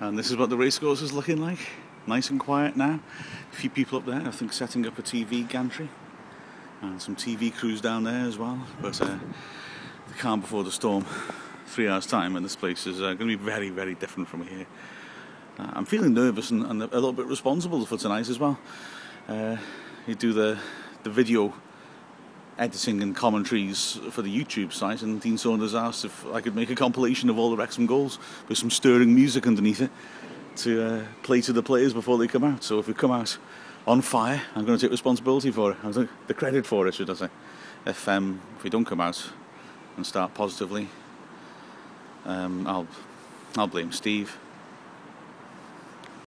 And this is what the racecourse is looking like. Nice and quiet now. A few people up there, I think, setting up a TV gantry. And some TV crews down there as well. But uh, the calm before the storm, three hours' time, and this place is uh, going to be very, very different from here. Uh, I'm feeling nervous and, and, a little bit responsible for tonight as well. Uh, you do the, the video editing and commentaries for the YouTube site, and Dean Saunders asked if I could make a compilation of all the Wrexham goals with some stirring music underneath it to uh, play to the players before they come out. So if we come out on fire, I'm going to take responsibility for it. The credit for it, should I say? If um, if we don't come out and start positively, um, I'll I'll blame Steve.